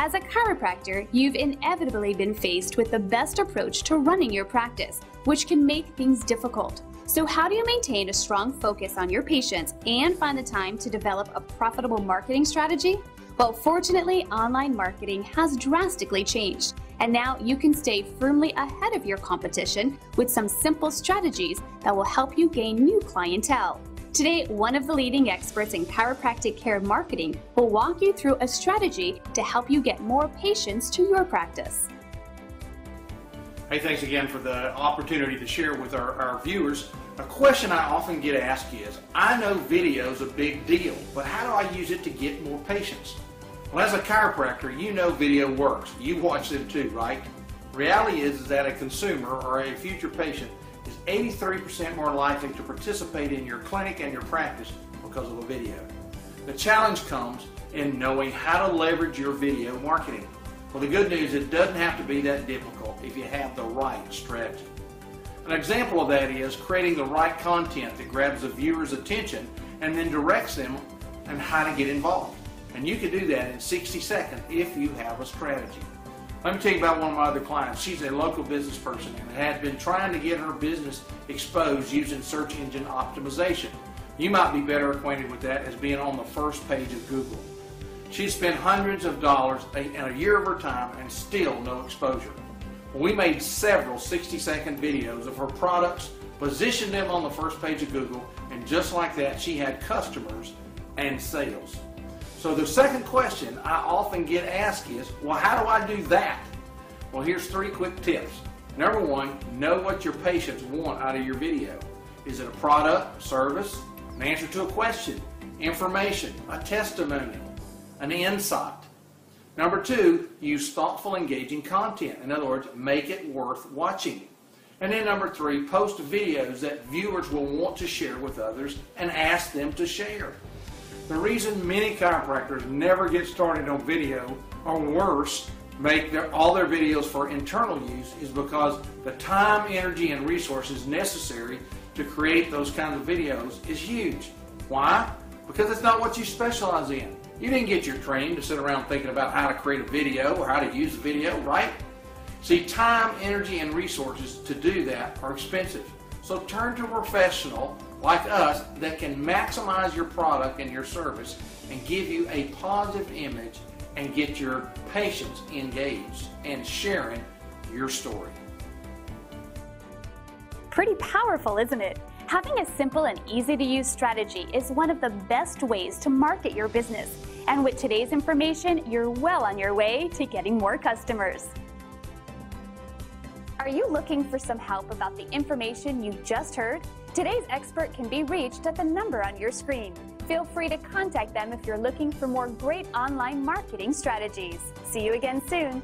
As a chiropractor, you've inevitably been faced with the best approach to running your practice, which can make things difficult. So, how do you maintain a strong focus on your patients and find the time to develop a profitable marketing strategy? Well, fortunately, online marketing has drastically changed, and now you can stay firmly ahead of your competition with some simple strategies that will help you gain new clientele. Today, one of the leading experts in chiropractic care marketing will walk you through a strategy to help you get more patients to your practice. Hey, thanks again for the opportunity to share with our, our viewers. A question I often get asked is, I know video is a big deal, but how do I use it to get more patients? Well, as a chiropractor, you know video works. You watch them too, right? Reality is, is that a consumer or a future patient is 83% more likely to participate in your clinic and your practice because of a video. The challenge comes in knowing how to leverage your video marketing. Well, the good news, is it doesn't have to be that difficult if you have the right strategy. An example of that is creating the right content that grabs the viewer's attention and then directs them on how to get involved. And you can do that in 60 seconds if you have a strategy. Let me tell you about one of my other clients. She's a local business person and had been trying to get her business exposed using search engine optimization. You might be better acquainted with that as being on the first page of Google. She spent hundreds of dollars in a year of her time and still no exposure. We made several 60 second videos of her products, positioned them on the first page of Google, and just like that, she had customers and sales. So the second question I often get asked is, well, how do I do that? Well, here's three quick tips. Number one, know what your patients want out of your video. Is it a product, service, an answer to a question, information, a testimonial, an insight? Number two, use thoughtful, engaging content. In other words, make it worth watching. And then number three, post videos that viewers will want to share with others and ask them to share. The reason many chiropractors never get started on video, or worse, make their, all their videos for internal use is because the time, energy, and resources necessary to create those kinds of videos is huge. Why? Because it's not what you specialize in. You didn't get your training to sit around thinking about how to create a video or how to use a video, right? See, time, energy, and resources to do that are expensive. So turn to a professional like us that can maximize your product and your service and give you a positive image and get your patients engaged and sharing your story. Pretty powerful, isn't it? Having a simple and easy to use strategy is one of the best ways to market your business. And with today's information, you're well on your way to getting more customers. Are you looking for some help about the information you just heard? Today's expert can be reached at the number on your screen. Feel free to contact them if you're looking for more great online marketing strategies. See you again soon.